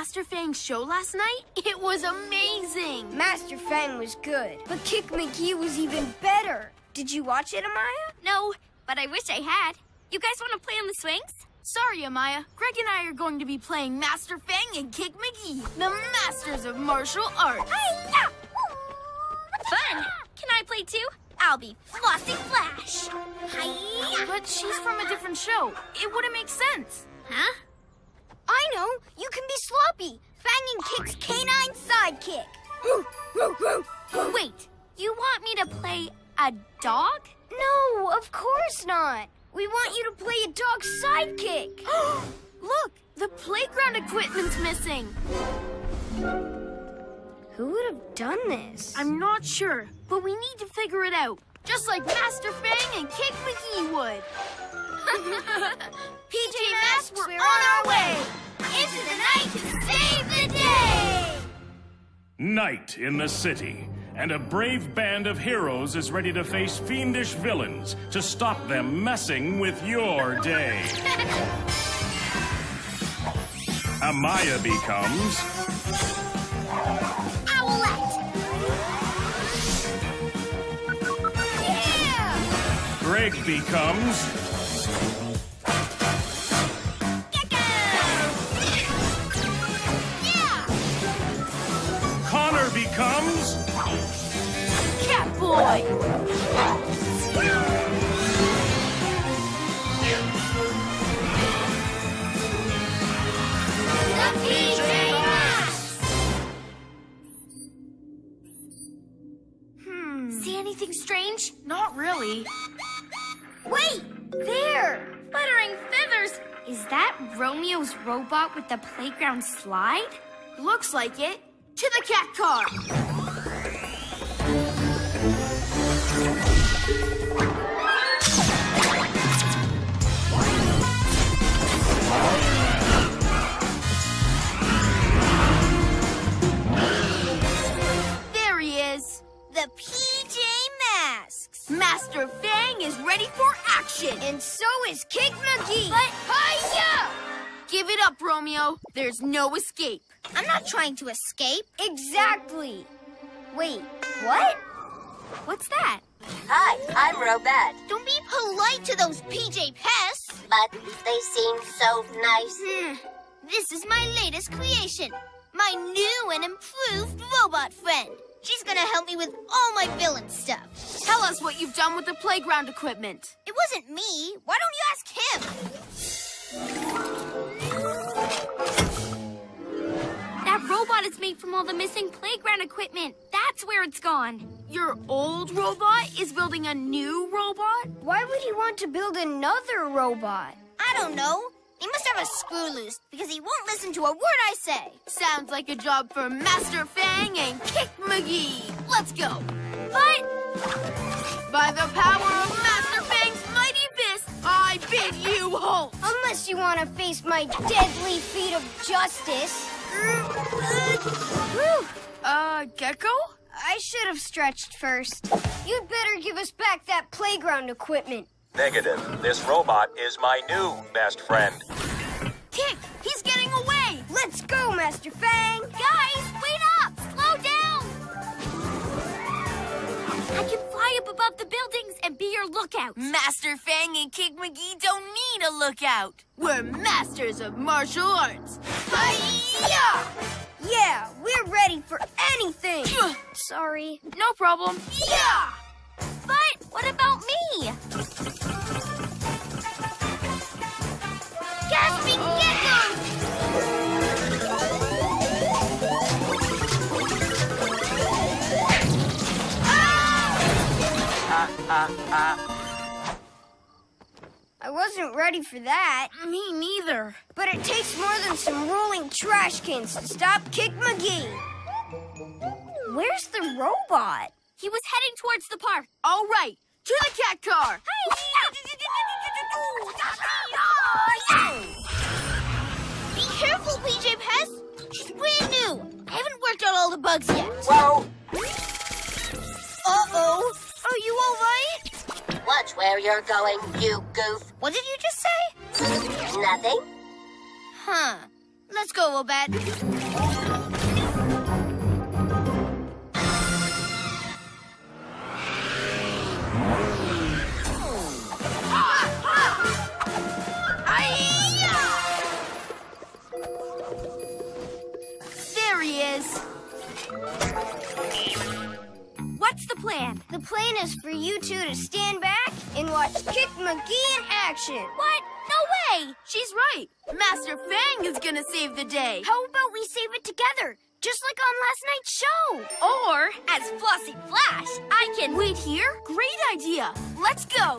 Master Fang's show last night? It was amazing! Master Fang was good, but Kick McGee was even better. Did you watch it, Amaya? No, but I wish I had. You guys want to play on the swings? Sorry, Amaya. Greg and I are going to be playing Master Fang and Kick McGee, the masters of martial arts. Hi-ya! Fun! Can I play too? I'll be Flossie Flash. Hi-ya! But she's from a different show. It wouldn't make sense. Huh? Know. You can be Sloppy, Fang and Kick's canine sidekick. Wait, you want me to play a dog? No, of course not. We want you to play a dog sidekick. Look, the playground equipment's missing. Who would have done this? I'm not sure, but we need to figure it out. Just like Master Fang and Kick McGee would. PJ Masks, we're, on our way! Into the night to save the day! Night in the city, and a brave band of heroes is ready to face fiendish villains to stop them messing with your day. Amaya becomes Owlette! Yeah! Greg becomes The PJ Masks! See anything strange? Not really. Wait! There! Fluttering feathers! Is that Romeo's robot with the playground slide? Looks like it. To the cat car! Master Fang is ready for action. And so is Kick McGee. But Hiya! Give it up, Romeo. There's no escape. I'm not trying to escape. Exactly. Wait, what? What's that? Hi, I'm Robette, Don't be polite to those PJ pests! but they seem so nice. Hmm. This is my latest creation. My new and improved robot friend. She's gonna help me with all my villain stuff. Tell us what you've done with the playground equipment. It wasn't me. Why don't you ask him? That robot is made from all the missing playground equipment. That's where it's gone. Your old robot is building a new robot? Why would he want to build another robot? I don't know. He must have a screw loose because he won't listen to a word I say. Sounds like a job for Master Fang and Kick McGee. Let's go. But By the power of Master Fang's mighty fist, I bid you halt. Unless you want to face my deadly feet of justice. Uh, Gekko? I should have stretched first. You'd better give us back that playground equipment. Negative. This robot is my new best friend. Kick, he's getting away. Let's go, Master Fang! guys, wait up! Slow down! I can fly up above the buildings and be your lookout. Master Fang and Kick McGee don't need a lookout. We're masters of martial arts. Hi-ya! Yeah, we're ready for anything! Sorry. No problem. Yeah! But what about me? Gasping geckos! I wasn't ready for that. Me neither. But it takes more than some rolling trash cans to stop Kick McGee. Where's the robot? He was heading towards the park. All right, to the cat car. Be careful, PJ Pest. She's brand new. I haven't worked out all the bugs yet. Whoa! Uh-oh. Are you all right? Watch where you're going, you goof. What did you just say? Nothing? Huh. Let's go, Robot. What's the plan? The plan is for you two to stand back and watch Kick McGee in action. What? No way! She's right. Master Fang is gonna save the day. How about we save it together, just like on last night's show? Or, as Flossie Flash, I can wait here. Great idea. Let's go.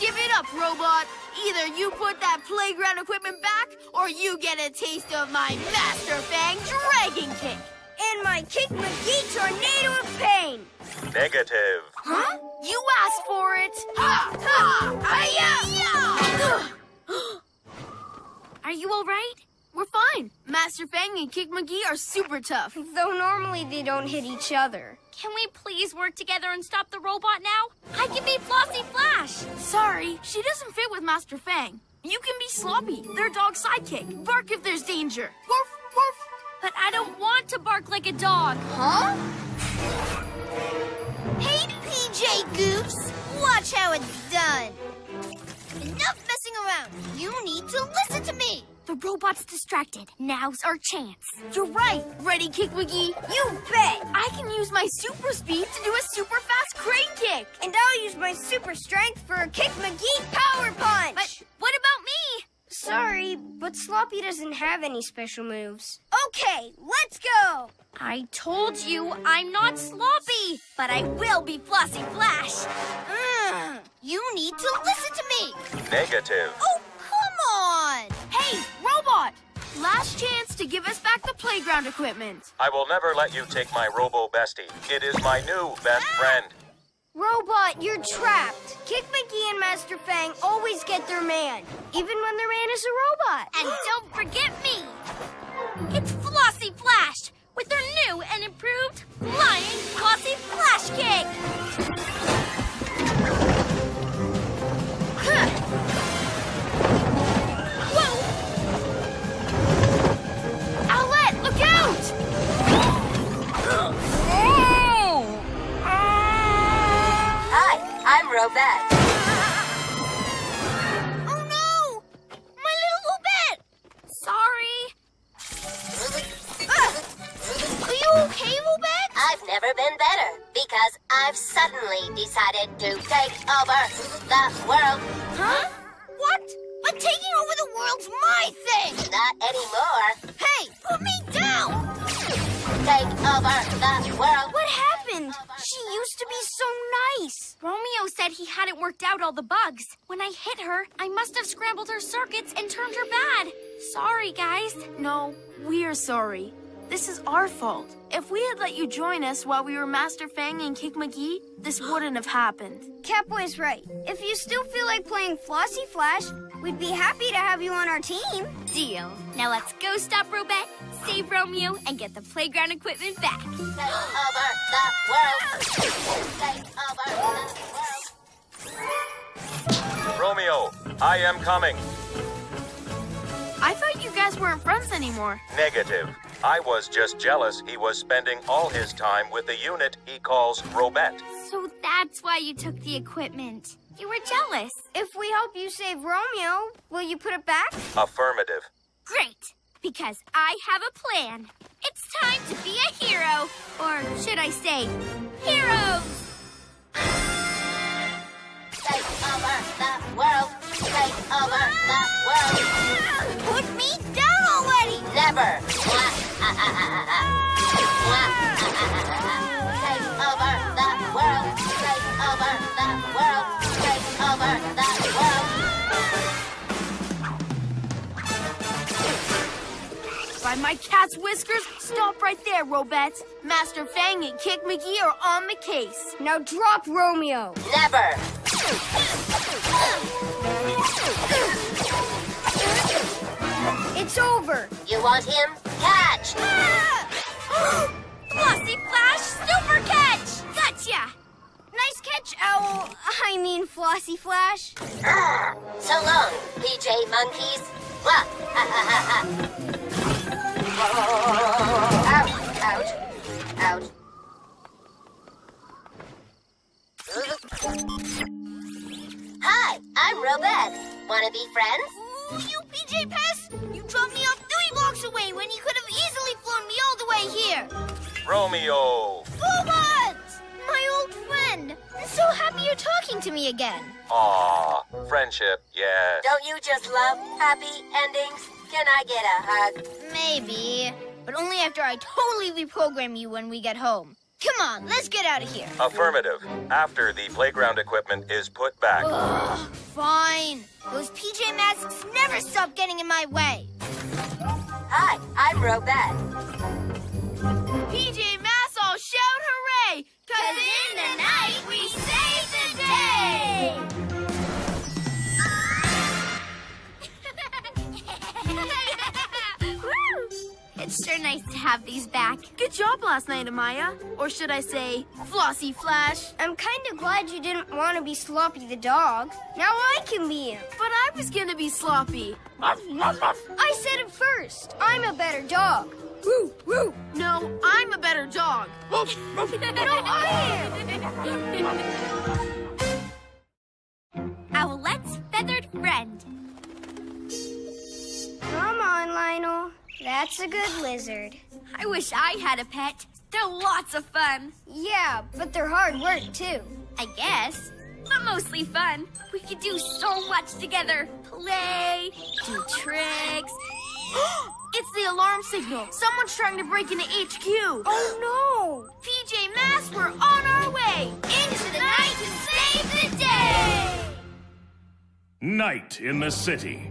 Give it up, robot. Either you put that playground equipment back, or you get a taste of my Master Fang Dragon Kick. And my Kick McGee tornado of pain. Negative. Huh? You asked for it. Ha! Ha! Hiya! Are you all right? We're fine. Master Fang and Kick McGee are super tough. Though normally they don't hit each other. Can we please work together and stop the robot now? I can be Flossie Flash. Sorry, she doesn't fit with Master Fang. You can be Sloppy, their dog sidekick. Bark if there's danger. Woof, woof. But I don't want to bark like a dog. Huh? Hey, PJ Goofs! Watch how it's done. Enough messing around. You need to listen to me. The robot's distracted. Now's our chance. You're right. Ready, Kick McGee? You bet! I can use my super speed to do a super fast crane kick. And I'll use my super strength for a Kick McGee power punch! But what about? Sorry, but Sloppy doesn't have any special moves. Okay, let's go! I told you I'm not sloppy, but I will be Flossie Flash. Mm, you need to listen to me. Negative. Oh, come on. Hey, robot! Last chance to give us back the playground equipment. I will never let you take my Robo Bestie. It is my new best friend. Robot, you're trapped. Kick McGee and Master Fang always get their man, even when their man is a robot. And don't forget me. It's Flossie Flash with their new and improved Flying Flossie Flash Kick. Robette. Oh, no. My little Lobet. Sorry. Are you okay, Lobet? I've never been better because I've suddenly decided to take over the world. Huh? What? But taking over the world's my thing. Not anymore. Hey, put me down. Take over the world. What happened? She used to be so. Romeo said he hadn't worked out all the bugs. When I hit her, I must have scrambled her circuits and turned her bad. Sorry, guys. No, we're sorry. This is our fault. If we had let you join us while we were Master Fang and Kick McGee, this wouldn't have happened. Catboy's right. If you still feel like playing Flossie Flash, we'd be happy to have you on our team. Deal. Now let's go stop Robette, save Romeo, and get the playground equipment back. Take over the world. Take over the world. Romeo, I am coming. I thought you guys weren't friends anymore. Negative. I was just jealous he was spending all his time with the unit he calls Robette. So that's why you took the equipment. You were jealous. If we help you save Romeo, will you put it back? Affirmative. Great, because I have a plan. It's time to be a hero. Or should I say, heroes. Take over the world. Take over the world. Put me down already. Never. By my cat's whiskers, stop right there, Robette. Master Fang and Kick McGee are on the case. Now drop Romeo. Never. It's over. You want him? Catch. Flossie Flash Super Catch! Gotcha! Nice catch, Owl. I mean, Flossie Flash. Ah, so long, PJ monkeys. Wah, ha, ha, ha, ha. Ouch, ouch, ouch. Hi, I'm Robette. Wanna be friends? You, PJ Pest! You dropped me off three blocks away when you could have easily flown me all the way here! Romeo! Robots! My old friend! I'm so happy you're talking to me again. Aw, friendship, yeah. Don't you just love happy endings? Can I get a hug? Maybe. But only after I totally reprogram you when we get home. Come on, let's get out of here. Affirmative. After the playground equipment is put back. Ugh, fine. Those PJ Masks never stop getting in my way. Hi, I'm Robette. PJ Masks all shout hooray! Cause in the night we save the day! Nice to have these back. Good job last night, Amaya. Or should I say, Flossie Flash. I'm kind of glad you didn't want to be Sloppy the dog. Now I can be him. But I was gonna be sloppy. I said it first. I'm a better dog. Woo, woo. No, I'm a better dog. no, I Owlette's feathered friend. Come on, Lionel. That's a good lizard. I wish I had a pet. They're lots of fun. Yeah, but they're hard work, too. I guess. But mostly fun. We could do so much together. Play, do tricks. it's the alarm signal. Someone's trying to break into HQ. Oh, no! PJ Masks, we're on our way. Into the night to save the day. Night in the city,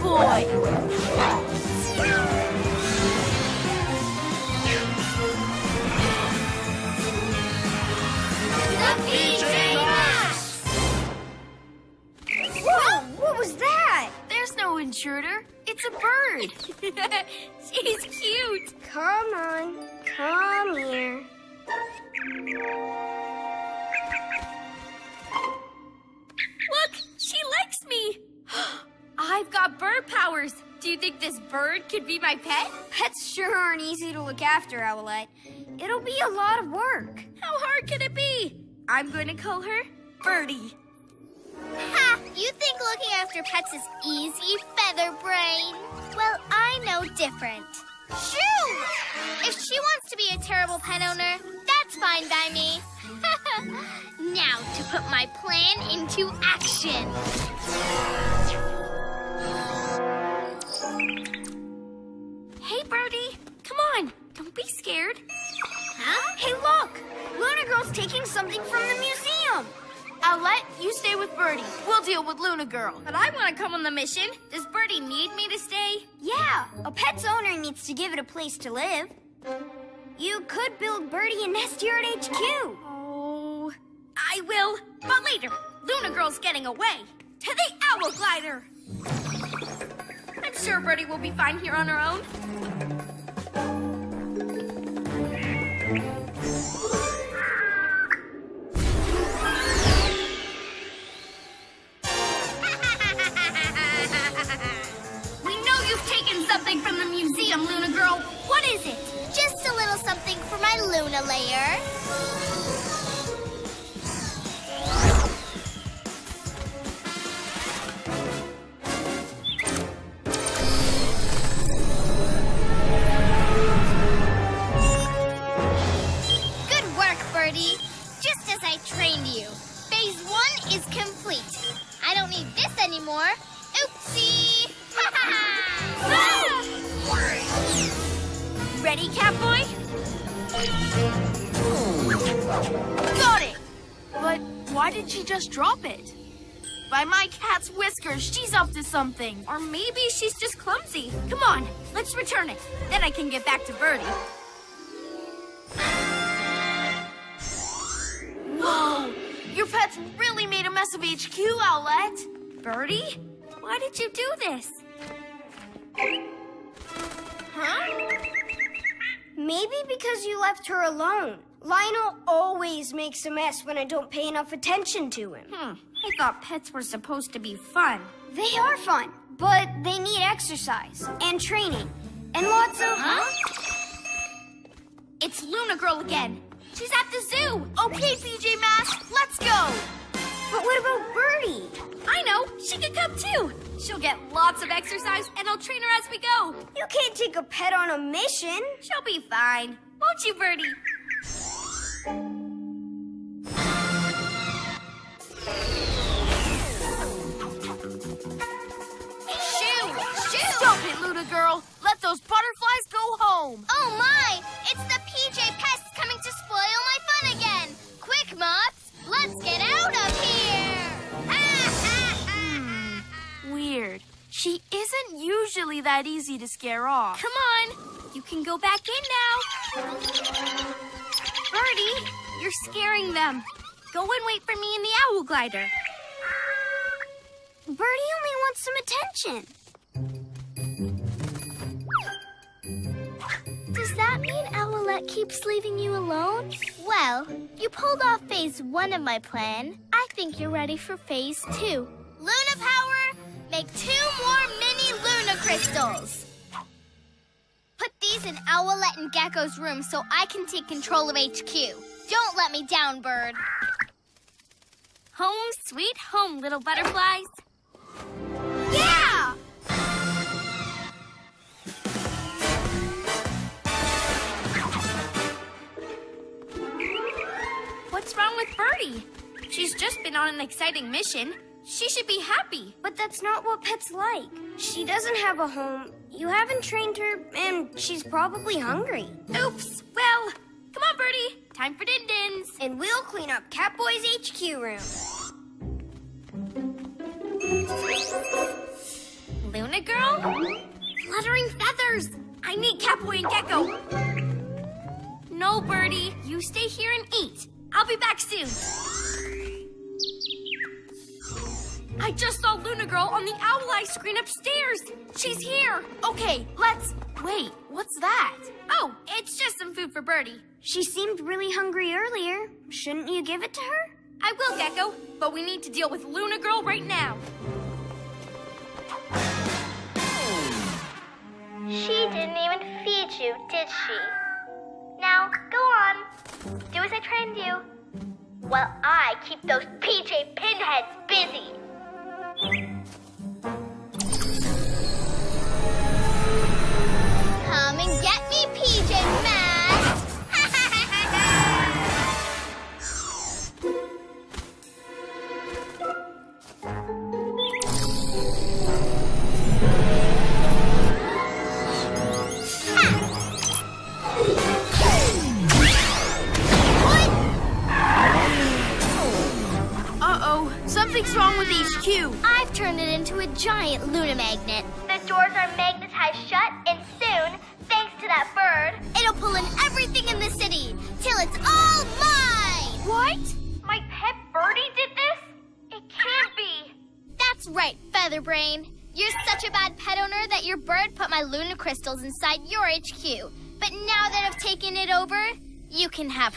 Catboy. The PJ Masks! Whoa! What was that? There's no intruder. It's a bird. She's cute. Come on. Come here. Look, she likes me. I've got bird powers. Do you think this bird could be my pet? Pets sure aren't easy to look after, Owlette. It'll be a lot of work. How hard can it be? I'm going to call her Birdie. Ha! You think looking after pets is easy, feather brain? Well, I know different. Shoo! If she wants to be a terrible pet owner, that's fine by me. now to put my plan into action. Birdie. Come on. Don't be scared. Huh? Hey, look! Luna Girl's taking something from the museum. Owlette, you stay with Birdie. We'll deal with Luna Girl. But I want to come on the mission. Does Birdie need me to stay? Yeah, a pet's owner needs to give it a place to live. You could build Birdie a nest here at HQ. Oh, I will. But later, Luna Girl's getting away. To the Owl Glider. Sure Birdie will be fine here on her own. We know you've taken something from the museum, Luna Girl. What is it? Just a little something for my Luna layer. Anymore. Oopsie! Ah! Ready, Catboy? Got it! But why did she just drop it? By my cat's whiskers, she's up to something. Or maybe she's just clumsy. Come on, let's return it. Then I can get back to Birdie. Whoa! Your pet's really made a mess of HQ, Owlette. Birdie? Why did you do this? Huh? Maybe because you left her alone. Lionel always makes a mess when I don't pay enough attention to him. Hmm. I thought pets were supposed to be fun. They are fun, but they need exercise and training and lots of. Huh? It's Luna Girl again. She's at the zoo. Okay, PJ Masks, let's go. But what about Birdie? I know. She can come too. She'll get lots of exercise, and I'll train her as we go. You can't take a pet on a mission. She'll be fine. Won't you, Birdie? Shoo! Shoo! Stop it, Luna Girl. Let those butterflies go home. Oh my! It's the PJ pests She isn't usually that easy to scare off. Come on. You can go back in now. Birdie, you're scaring them. Go and wait for me in the owl glider. Birdie only wants some attention. Does that mean Owlette keeps leaving you alone? Well, you pulled off phase one of my plan. I think you're ready for phase two. Luna Power, make two more mini Luna crystals. Put these in Owlette and Gekko's room so I can take control of HQ. Don't let me down, Bird. Home, sweet home, little butterflies. Yeah! What's wrong with Birdie? She's just been on an exciting mission. She should be happy. But that's not what pets like. She doesn't have a home. You haven't trained her, and she's probably hungry. Oops. Well, come on, Birdie. Time for din dins. And we'll clean up Catboy's HQ room. Luna girl? Fluttering feathers. I need Catboy and Gekko. No, Birdie. You stay here and eat. I'll be back soon. I just saw Luna Girl on the owl eye screen upstairs. She's here. Okay, let's. Wait, what's that? Oh, it's just some food for Birdie. She seemed really hungry earlier. Shouldn't you give it to her? I will, Gekko, but we need to deal with Luna Girl right now. She didn't even feed you, did she? Now, go on. Do as I trained you. While I keep those PJ pinheads busy. Come and get me, PJ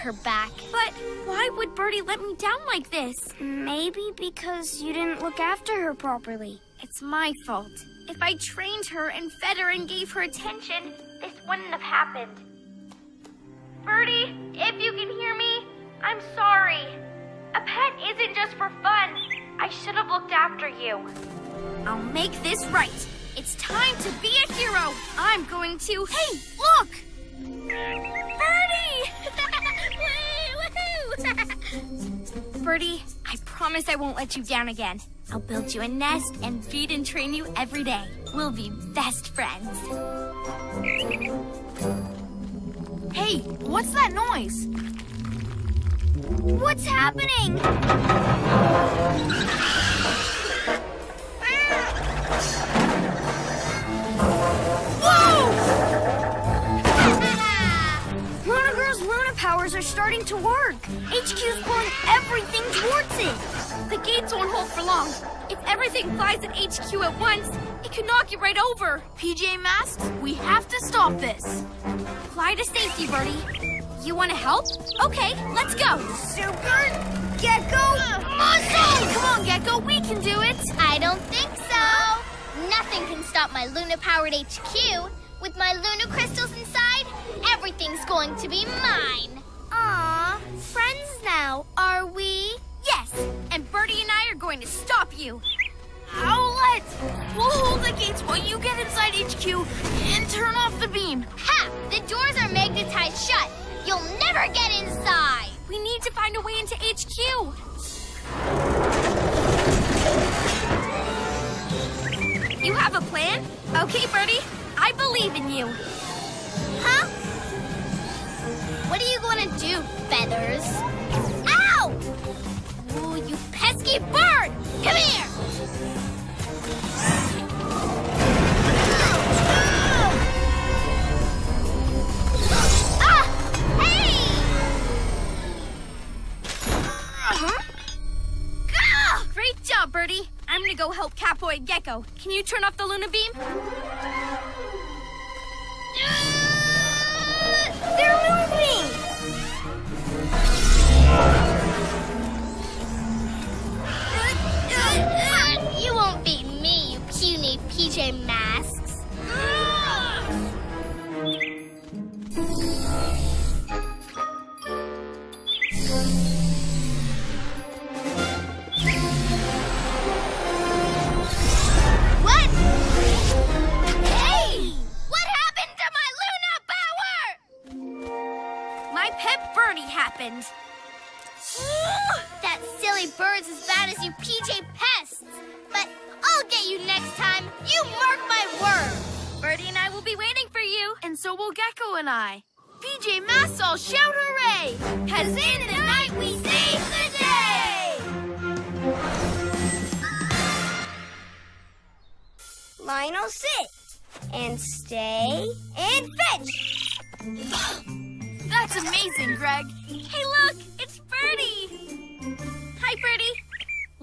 her back. But why would Birdie let me down like this? Maybe because you didn't look after her properly. It's my fault. If I trained her and fed her and gave her attention, this wouldn't have happened. Birdie, if you can hear me, I'm sorry. A pet isn't just for fun. I should have looked after you. I'll make this right. It's time to be a hero. I'm going to. Hey, look! Birdie. I promise I won't let you down again. I'll build you a nest and feed and train you every day. We'll be best friends. Hey, what's that noise? What's happening? Whoa! Luna Girl's Luna powers are starting to work. HQ's pulling gates won't hold for long. If everything flies at HQ at once, it could knock it right over. PJ Masks, we have to stop this. Fly to safety, Birdie. You want to help? Okay, let's go. Super Gekko Muscle! Come on, Gekko, we can do it. I don't think so. Nothing can stop my Luna-powered HQ. With my Luna crystals inside, everything's going to be mine. Aw, friends now, are we? Yes, and Birdie and I are going to stop you. Owlette! We'll hold the gates while you get inside HQ and turn off the beam. Ha! The doors are magnetized shut. You'll never get inside. We need to find a way into HQ. You have a plan? Okay, Birdie, I believe in you. Huh? What are you going to do, Feathers? Ow! You pesky bird! Come here! Ah! Hey! Ah, Great job, Birdie. I'm gonna go help Catboy and Gekko. Can you turn off the Luna Beam? Birdie happened. To my Luna Power? My Pep Bernie happens. That silly bird's as bad as you PJ you. And so will Gekko and I. PJ Masks all shout hooray! Cause in the night we save the day! Lionel, sit. And stay. And fetch. That's amazing, Greg. Hey, look, it's Birdie. Hi, Birdie.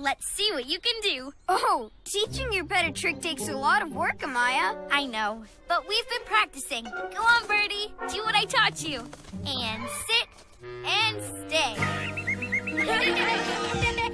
Let's see what you can do. Oh, teaching your pet a trick takes a lot of work, Amaya. I know, but we've been practicing. Go on, Birdie. Do what I taught you. And sit and stay.